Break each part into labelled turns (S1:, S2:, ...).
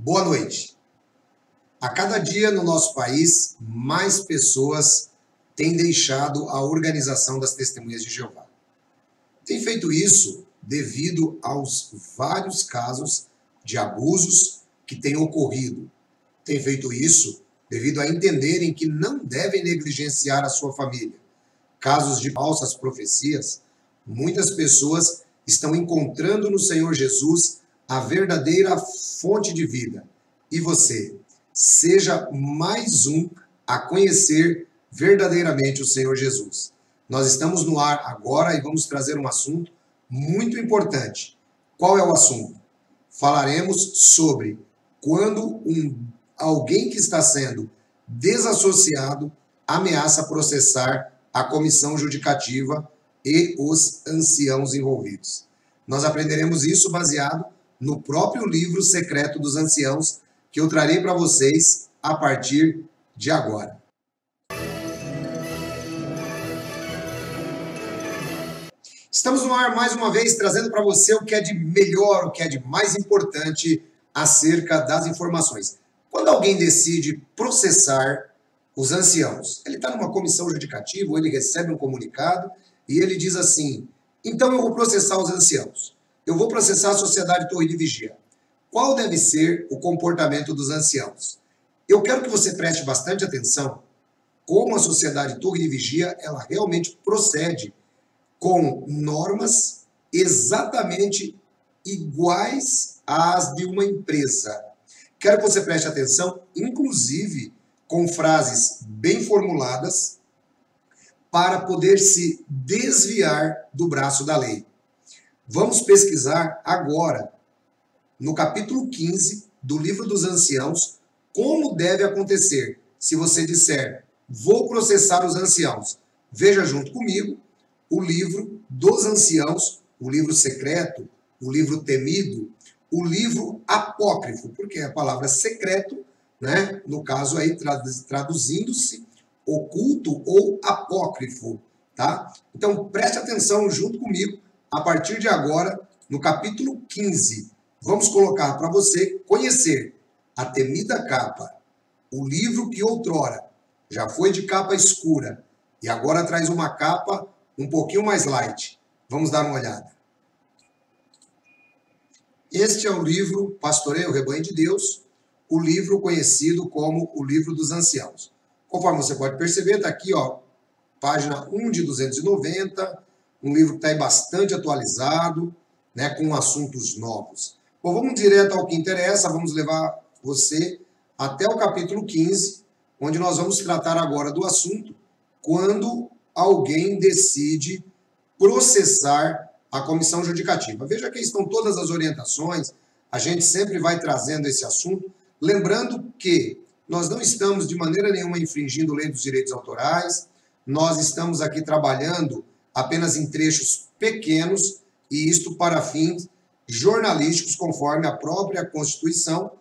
S1: Boa noite. A cada dia no nosso país, mais pessoas têm deixado a organização das testemunhas de Jeová. Tem feito isso devido aos vários casos de abusos que têm ocorrido. Tem feito isso devido a entenderem que não devem negligenciar a sua família. Casos de falsas profecias, muitas pessoas estão encontrando no Senhor Jesus a verdadeira fonte de vida. E você, seja mais um a conhecer verdadeiramente o Senhor Jesus. Nós estamos no ar agora e vamos trazer um assunto muito importante. Qual é o assunto? Falaremos sobre quando um, alguém que está sendo desassociado ameaça processar a comissão judicativa e os anciãos envolvidos. Nós aprenderemos isso baseado no próprio livro secreto dos anciãos que eu trarei para vocês a partir de agora. Estamos no ar mais uma vez trazendo para você o que é de melhor, o que é de mais importante acerca das informações. Quando alguém decide processar os anciãos, ele está numa comissão judicativa, ou ele recebe um comunicado e ele diz assim: então eu vou processar os anciãos, eu vou processar a sociedade Torre de Vigia. Qual deve ser o comportamento dos anciãos? Eu quero que você preste bastante atenção como a sociedade Torre de Vigia ela realmente procede com normas exatamente iguais às de uma empresa. Quero que você preste atenção, inclusive com frases bem formuladas, para poder se desviar do braço da lei. Vamos pesquisar agora, no capítulo 15 do livro dos anciãos, como deve acontecer se você disser, vou processar os anciãos. Veja junto comigo o livro dos anciãos, o livro secreto, o livro temido, o livro apócrifo, porque a palavra secreto, né, no caso aí traduzindo-se oculto ou apócrifo, tá? Então preste atenção junto comigo a partir de agora no capítulo 15. Vamos colocar para você conhecer a temida capa, o livro que outrora já foi de capa escura e agora traz uma capa um pouquinho mais light. Vamos dar uma olhada. Este é o livro Pastoreio Rebanho de Deus, o livro conhecido como o Livro dos Anciãos. Conforme você pode perceber, está aqui, ó, página 1 de 290, um livro que está bastante atualizado, né, com assuntos novos. Bom, vamos direto ao que interessa, vamos levar você até o capítulo 15, onde nós vamos tratar agora do assunto quando alguém decide processar a comissão judicativa. Veja que estão todas as orientações, a gente sempre vai trazendo esse assunto, lembrando que nós não estamos de maneira nenhuma infringindo a lei dos direitos autorais, nós estamos aqui trabalhando apenas em trechos pequenos e isto para fins jornalísticos, conforme a própria Constituição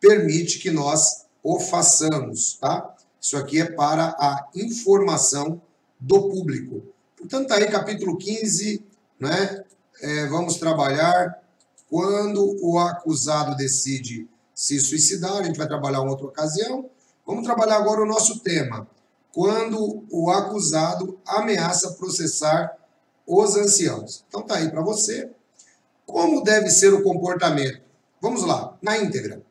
S1: permite que nós o façamos, tá? Isso aqui é para a informação do público. Portanto, tá aí capítulo 15, né? É, vamos trabalhar quando o acusado decide se suicidar, a gente vai trabalhar em outra ocasião. Vamos trabalhar agora o nosso tema, quando o acusado ameaça processar os anciãos. Então tá aí para você. Como deve ser o comportamento? Vamos lá, na íntegra.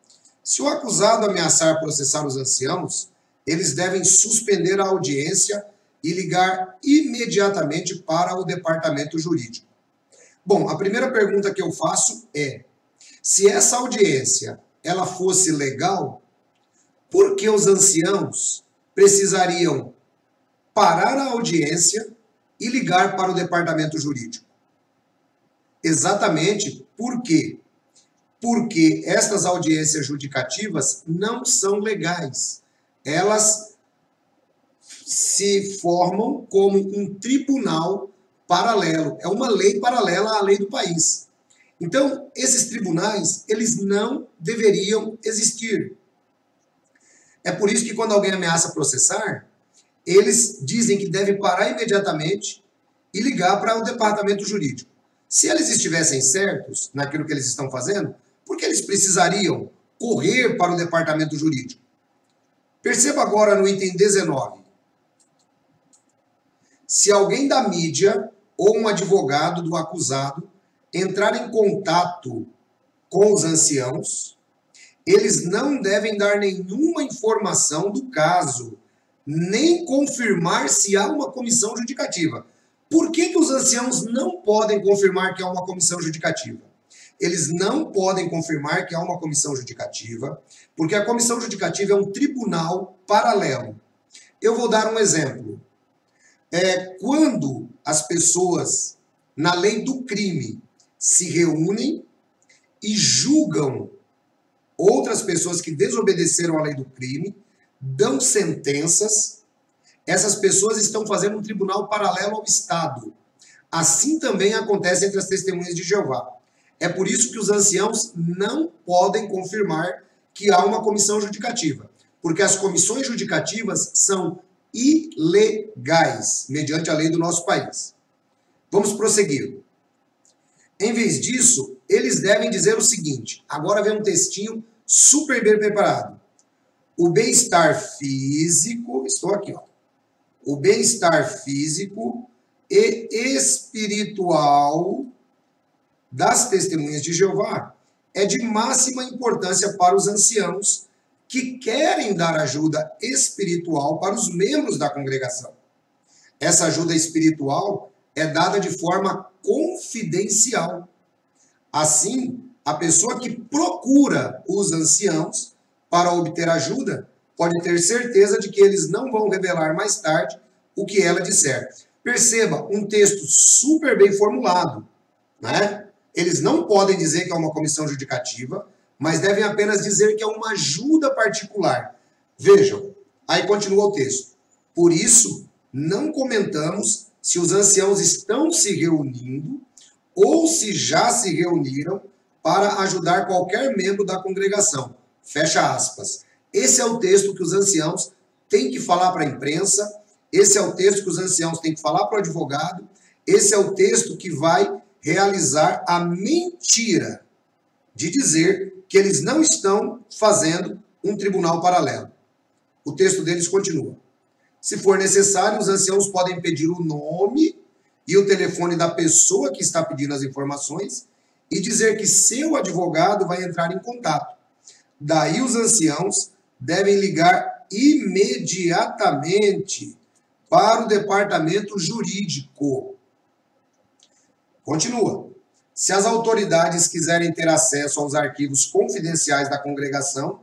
S1: Se o acusado ameaçar processar os anciãos, eles devem suspender a audiência e ligar imediatamente para o departamento jurídico. Bom, a primeira pergunta que eu faço é: se essa audiência ela fosse legal, por que os anciãos precisariam parar a audiência e ligar para o departamento jurídico? Exatamente por quê? Porque estas audiências judicativas não são legais. Elas se formam como um tribunal paralelo. É uma lei paralela à lei do país. Então, esses tribunais, eles não deveriam existir. É por isso que quando alguém ameaça processar, eles dizem que deve parar imediatamente e ligar para o departamento jurídico. Se eles estivessem certos naquilo que eles estão fazendo, por que eles precisariam correr para o departamento jurídico. Perceba agora no item 19. Se alguém da mídia ou um advogado do acusado entrar em contato com os anciãos, eles não devem dar nenhuma informação do caso, nem confirmar se há uma comissão judicativa. Por que, que os anciãos não podem confirmar que há uma comissão judicativa? Eles não podem confirmar que há uma comissão judicativa, porque a comissão judicativa é um tribunal paralelo. Eu vou dar um exemplo. É, quando as pessoas, na lei do crime, se reúnem e julgam outras pessoas que desobedeceram à lei do crime, dão sentenças essas pessoas estão fazendo um tribunal paralelo ao Estado. Assim também acontece entre as testemunhas de Jeová. É por isso que os anciãos não podem confirmar que há uma comissão judicativa, porque as comissões judicativas são ilegais, mediante a lei do nosso país. Vamos prosseguir. Em vez disso, eles devem dizer o seguinte: agora vem um textinho super bem preparado. O bem-estar físico, estou aqui, ó o bem-estar físico e espiritual das testemunhas de Jeová é de máxima importância para os anciãos que querem dar ajuda espiritual para os membros da congregação. Essa ajuda espiritual é dada de forma confidencial. Assim, a pessoa que procura os anciãos para obter ajuda pode ter certeza de que eles não vão revelar mais tarde o que ela disser. Perceba, um texto super bem formulado, né? Eles não podem dizer que é uma comissão judicativa, mas devem apenas dizer que é uma ajuda particular. Vejam, aí continua o texto. Por isso, não comentamos se os anciãos estão se reunindo ou se já se reuniram para ajudar qualquer membro da congregação. Fecha aspas. Esse é o texto que os anciãos têm que falar para a imprensa, esse é o texto que os anciãos têm que falar para o advogado, esse é o texto que vai realizar a mentira de dizer que eles não estão fazendo um tribunal paralelo. O texto deles continua. Se for necessário, os anciãos podem pedir o nome e o telefone da pessoa que está pedindo as informações e dizer que seu advogado vai entrar em contato. Daí os anciãos devem ligar imediatamente para o departamento jurídico. Continua. Se as autoridades quiserem ter acesso aos arquivos confidenciais da congregação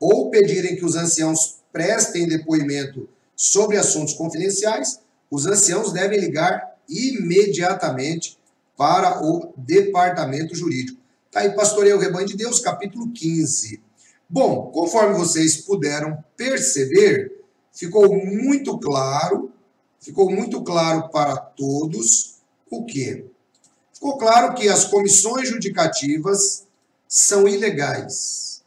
S1: ou pedirem que os anciãos prestem depoimento sobre assuntos confidenciais, os anciãos devem ligar imediatamente para o departamento jurídico. Está aí, Pastoreio Rebanho de Deus, capítulo 15. Bom, conforme vocês puderam perceber, ficou muito claro, ficou muito claro para todos o que? Ficou claro que as comissões judicativas são ilegais.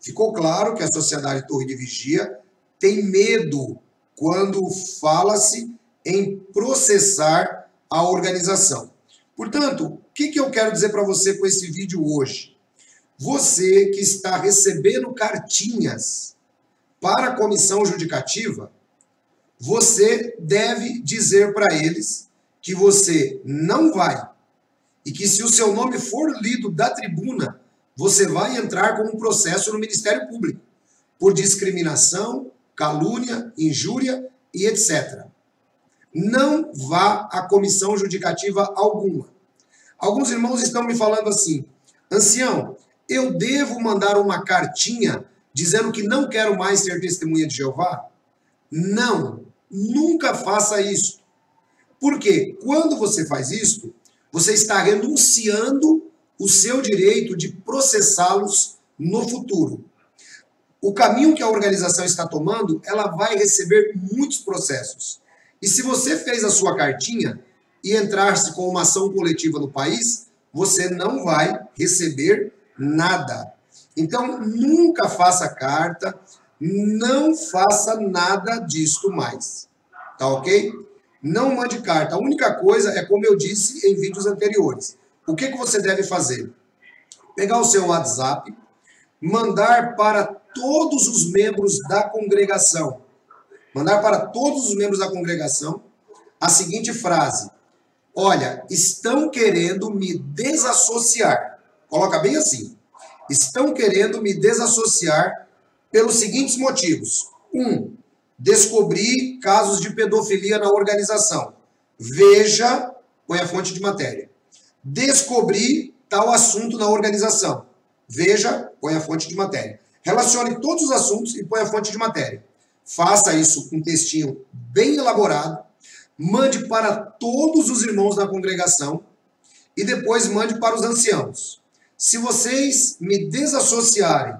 S1: Ficou claro que a Sociedade Torre de Vigia tem medo quando fala-se em processar a organização. Portanto, o que, que eu quero dizer para você com esse vídeo hoje? Você que está recebendo cartinhas para a comissão judicativa, você deve dizer para eles que você não vai e que se o seu nome for lido da tribuna, você vai entrar com um processo no Ministério Público por discriminação, calúnia, injúria e etc. Não vá à comissão judicativa alguma. Alguns irmãos estão me falando assim: ancião, eu devo mandar uma cartinha dizendo que não quero mais ser testemunha de Jeová? Não, nunca faça isso. Porque quando você faz isso, você está renunciando o seu direito de processá-los no futuro. O caminho que a organização está tomando, ela vai receber muitos processos. E se você fez a sua cartinha e entrar-se com uma ação coletiva no país, você não vai receber nada. Então, nunca faça carta, não faça nada disto mais. Tá ok? Não mande carta. A única coisa é como eu disse em vídeos anteriores. O que, que você deve fazer? Pegar o seu WhatsApp, mandar para todos os membros da congregação, mandar para todos os membros da congregação a seguinte frase: Olha, estão querendo me desassociar. Coloca bem assim. Estão querendo me desassociar pelos seguintes motivos. Um, descobri casos de pedofilia na organização. Veja, põe a fonte de matéria. Descobri tal assunto na organização. Veja, põe a fonte de matéria. Relacione todos os assuntos e põe a fonte de matéria. Faça isso com um textinho bem elaborado, mande para todos os irmãos da congregação e depois mande para os anciãos. Se vocês me desassociarem,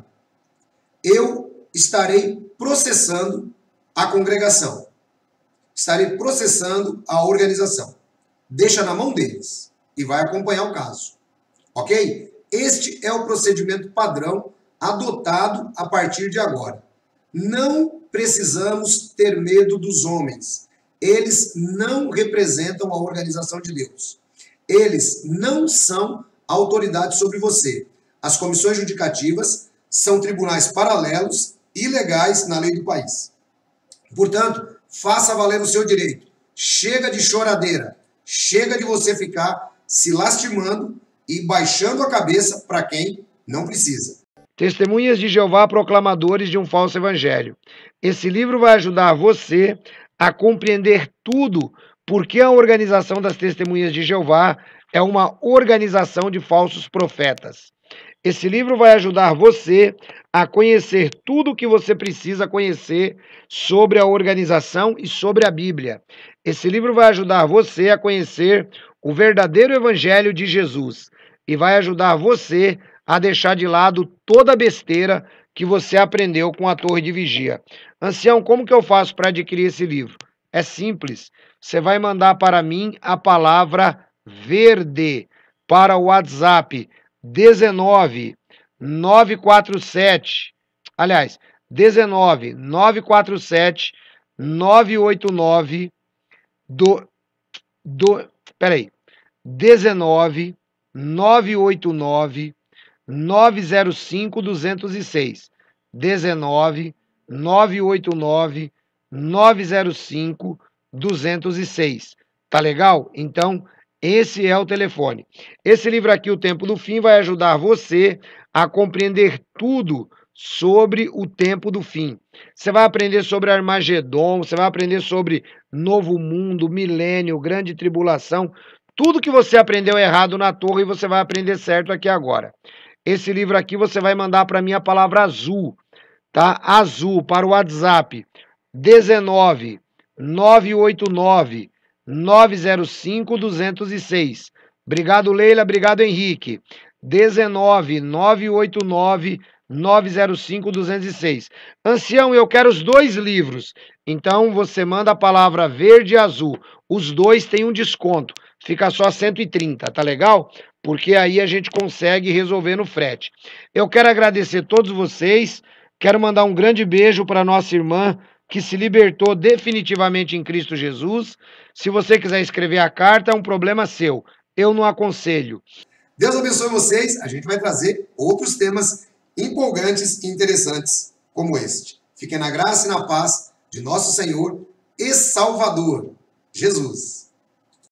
S1: eu estarei processando a congregação. Estarei processando a organização. Deixa na mão deles e vai acompanhar o caso. Ok? Este é o procedimento padrão adotado a partir de agora. Não precisamos ter medo dos homens. Eles não representam a organização de Deus. Eles não são autoridade sobre você. As comissões judicativas são tribunais paralelos, ilegais na lei do país. Portanto, faça valer o seu direito. Chega de choradeira. Chega de você ficar se lastimando e baixando a cabeça para quem não precisa.
S2: Testemunhas de Jeová proclamadores de um falso evangelho. Esse livro vai ajudar você a compreender tudo porque a organização das Testemunhas de Jeová é uma organização de falsos profetas. Esse livro vai ajudar você a conhecer tudo o que você precisa conhecer sobre a organização e sobre a Bíblia. Esse livro vai ajudar você a conhecer o verdadeiro evangelho de Jesus e vai ajudar você a deixar de lado toda a besteira que você aprendeu com a torre de vigia. Ancião, como que eu faço para adquirir esse livro? É simples. Você vai mandar para mim a palavra verde para o WhatsApp 19 947. Aliás, 19 947 989 do do peraí 19 989 905 206 19 989 905 206 tá legal? Então esse é o telefone. Esse livro aqui, O Tempo do Fim, vai ajudar você a compreender tudo sobre o tempo do fim. Você vai aprender sobre Armagedon, você vai aprender sobre novo mundo, milênio, grande tribulação, tudo que você aprendeu errado na torre, você vai aprender certo aqui agora. Esse livro aqui você vai mandar para mim a palavra azul, tá? Azul para o WhatsApp 19 989 905 206. Obrigado, Leila. Obrigado, Henrique. 19 989 905 206. Ancião, eu quero os dois livros. Então você manda a palavra verde e azul. Os dois têm um desconto. Fica só 130, tá legal? Porque aí a gente consegue resolver no frete. Eu quero agradecer a todos vocês. Quero mandar um grande beijo para nossa irmã que se libertou definitivamente em Cristo Jesus. Se você quiser escrever a carta, é um problema seu. Eu não aconselho.
S1: Deus abençoe vocês. A gente vai trazer outros temas empolgantes e interessantes como este. Fiquem na graça e na paz de nosso Senhor e Salvador, Jesus.